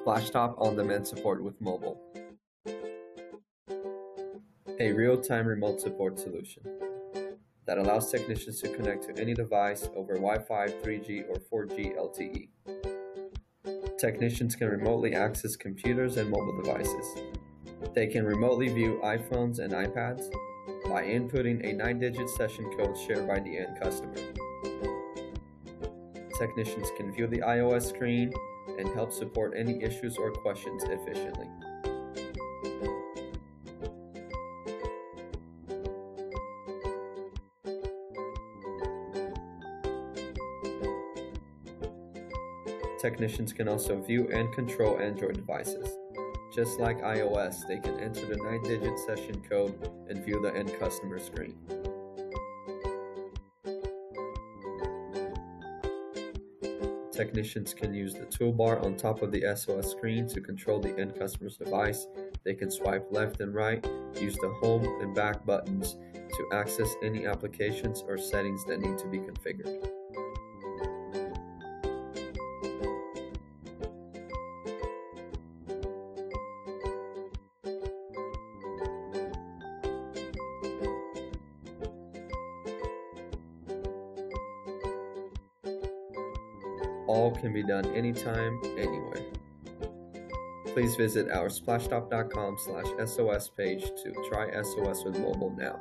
Splashtop on-demand support with mobile. A real-time remote support solution that allows technicians to connect to any device over Wi-Fi, 3G, or 4G LTE. Technicians can remotely access computers and mobile devices. They can remotely view iPhones and iPads by inputting a 9-digit session code shared by the end customer. Technicians can view the iOS screen and help support any issues or questions efficiently. Technicians can also view and control Android devices. Just like iOS, they can enter the 9 digit session code and view the end customer screen. Technicians can use the toolbar on top of the SOS screen to control the end customer's device. They can swipe left and right, use the home and back buttons to access any applications or settings that need to be configured. All can be done anytime, anywhere. Please visit our splashtop.com slash SOS page to try SOS with mobile now.